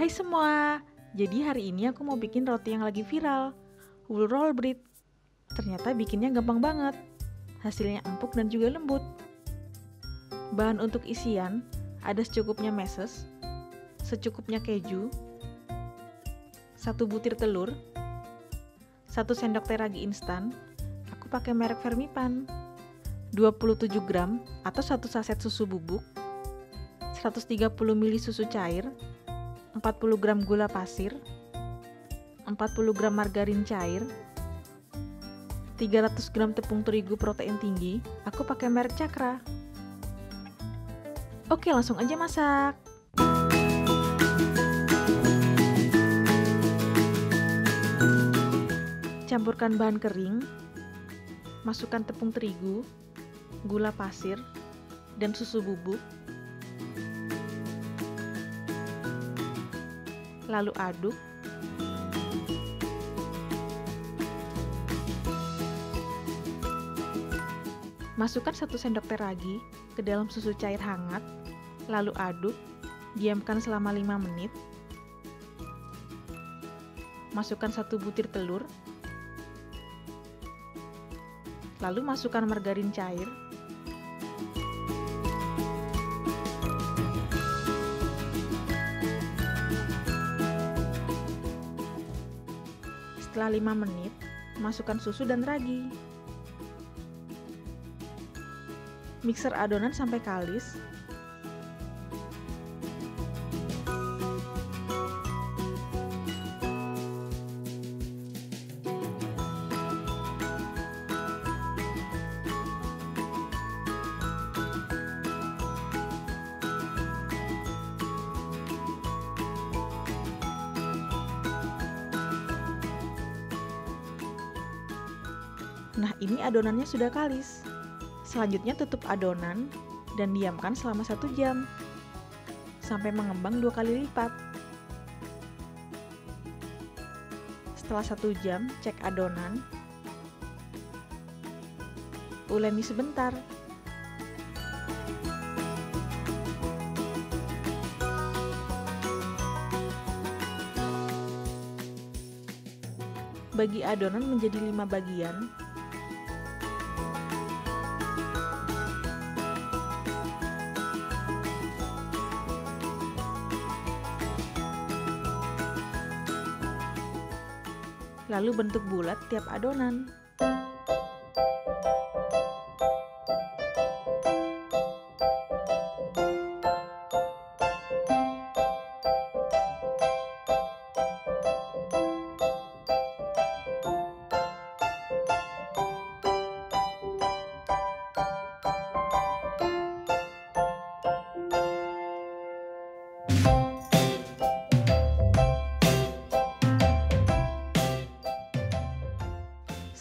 Hai semua, jadi hari ini aku mau bikin roti yang lagi viral, wool roll bread. Ternyata bikinnya gampang banget, hasilnya empuk dan juga lembut. Bahan untuk isian ada secukupnya meses, secukupnya keju, satu butir telur, satu sendok teh ragi instan, aku pakai merek Fermipan, 27 gram atau satu saset susu bubuk, 130 ml susu cair, 40 gram gula pasir, 40 gram margarin cair, 300 gram tepung terigu protein tinggi, aku pakai merek Cakra. Oke, langsung aja masak. Campurkan bahan kering, masukkan tepung terigu, gula pasir, dan susu bubuk. Lalu aduk. Masukkan satu sendok teh ragi ke dalam susu cair hangat, lalu aduk, diamkan selama 5 menit. Masukkan satu butir telur, lalu masukkan margarin cair, Setelah 5 menit, masukkan susu dan ragi. Mixer adonan sampai kalis. Nah, ini adonannya sudah kalis. Selanjutnya tutup adonan dan diamkan selama satu jam sampai mengembang dua kali lipat. Setelah satu jam, cek adonan. Uleni sebentar. Bagi adonan menjadi lima bagian, lalu bentuk bulat tiap adonan.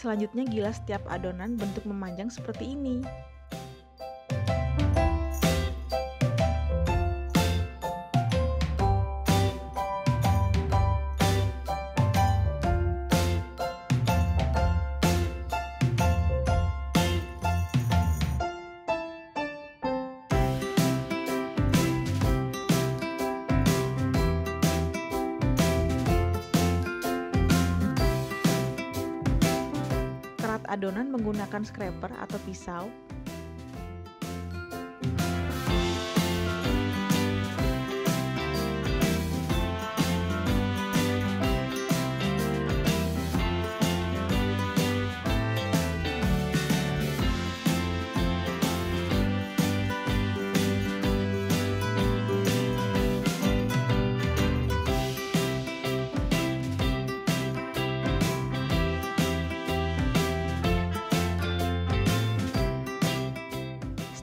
Selanjutnya gilas setiap adonan bentuk memanjang seperti ini. Adonan menggunakan scraper atau pisau.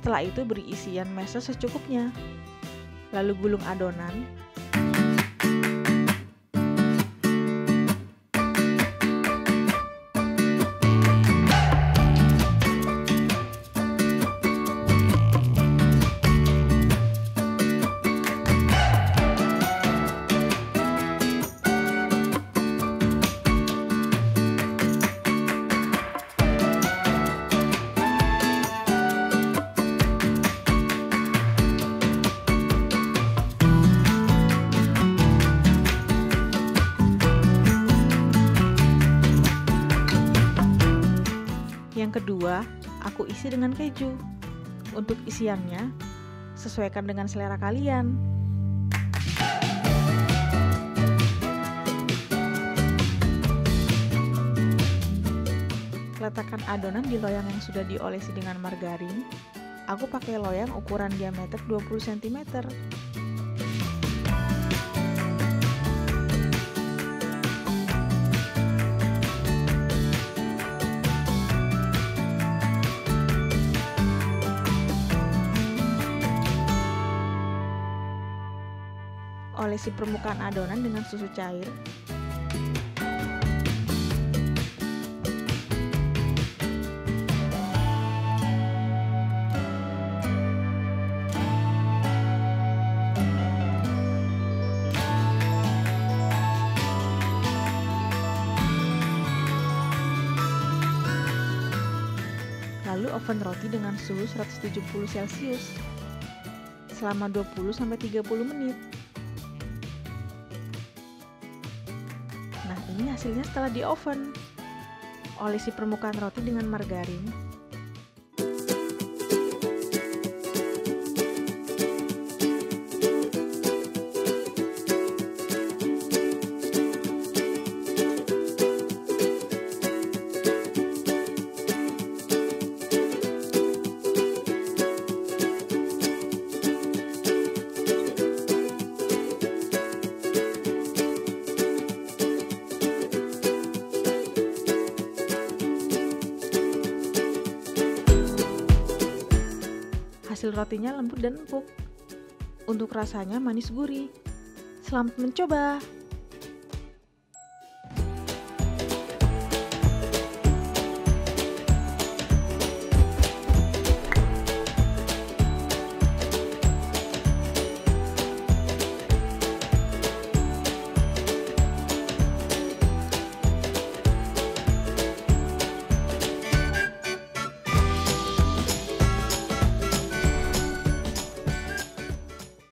Setelah itu beri isian meses secukupnya. Lalu gulung adonan Yang kedua, aku isi dengan keju. Untuk isiannya, sesuaikan dengan selera kalian. Letakkan adonan di loyang yang sudah diolesi dengan margarin. Aku pakai loyang ukuran diameter 20 cm. Olesi permukaan adonan dengan susu cair Lalu oven roti dengan suhu 170 Celcius selama 20-30 menit. Ini hasilnya setelah di oven. Olesi permukaan roti dengan margarin Hasil rotinya lembut dan empuk. Untuk rasanya manis gurih. Selamat mencoba!